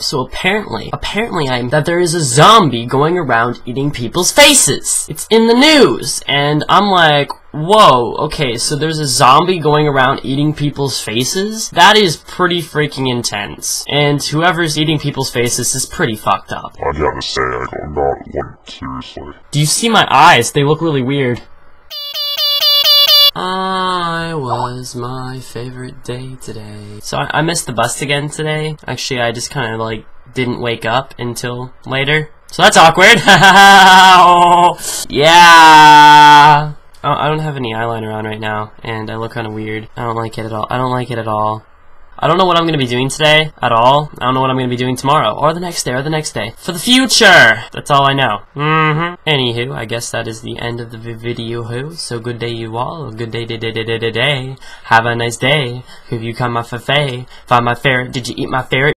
So apparently, apparently I'm that there is a zombie going around eating people's faces. It's in the news, and I'm like, whoa, okay, so there's a zombie going around eating people's faces? That is pretty freaking intense. And whoever's eating people's faces is pretty fucked up. I gotta say, I go not one seriously. Do you see my eyes? They look really weird. Ah. Was my favorite day today. So I, I missed the bus again today. Actually, I just kind of like didn't wake up until later. So that's awkward. yeah. Oh, I don't have any eyeliner on right now, and I look kind of weird. I don't like it at all. I don't like it at all. I don't know what I'm going to be doing today at all. I don't know what I'm going to be doing tomorrow, or the next day, or the next day. For the future! That's all I know. Mm-hmm. Anywho, I guess that is the end of the video. -ho. So good day you all. Good day, day, day, day, day, day, day. Have a nice day. Have you come my fafe? Find my ferret. Did you eat my ferret?